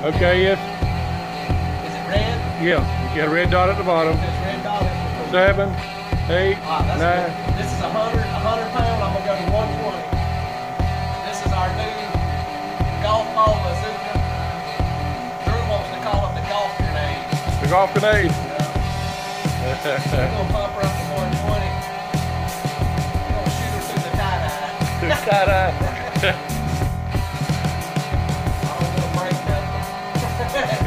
Okay, yes. Is it red? Yeah. You got a red dot at the bottom. Dot. Seven, eight, that's nine. good. This is a hundred, a hundred pound. I'm gonna go to one twenty. This is our new golf ball bazooka. Drew wants to call it the golf grenade. The golf grenade. We're gonna pump her up to one twenty. We're gonna shoot her through the tie dye. Ta-da.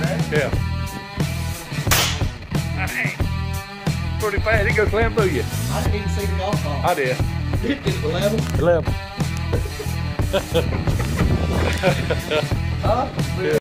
Ready? Yeah. Hey. Pretty fast. It goes slam through you. I didn't even see the golf ball. I did. Is it the level? Eleven. Huh?